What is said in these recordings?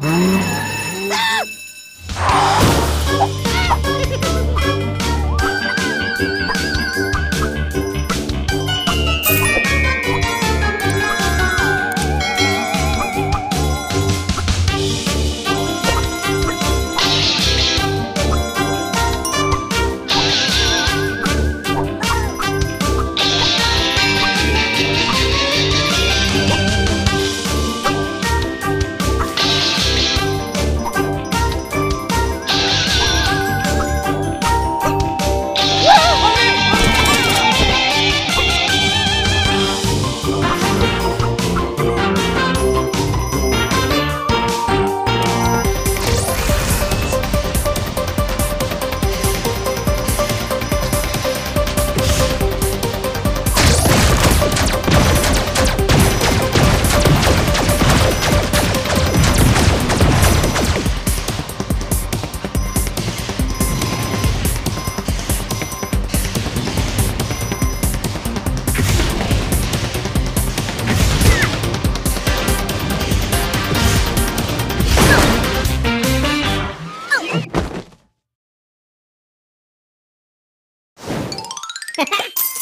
Mm-hmm. Ha ha!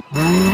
Ah!